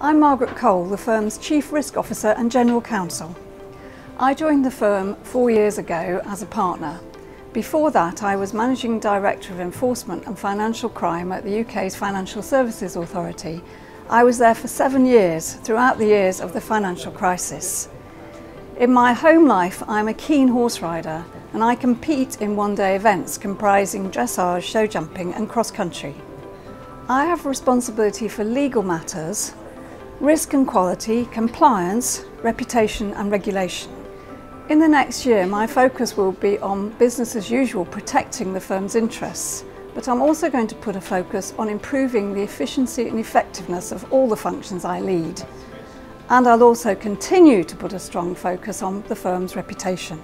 I'm Margaret Cole, the firm's Chief Risk Officer and General Counsel. I joined the firm four years ago as a partner. Before that, I was Managing Director of Enforcement and Financial Crime at the UK's Financial Services Authority. I was there for seven years, throughout the years of the financial crisis. In my home life, I'm a keen horse rider and I compete in one-day events comprising dressage, show jumping and cross-country. I have responsibility for legal matters, risk and quality, compliance, reputation and regulation. In the next year, my focus will be on business as usual, protecting the firm's interests, but I'm also going to put a focus on improving the efficiency and effectiveness of all the functions I lead. And I'll also continue to put a strong focus on the firm's reputation.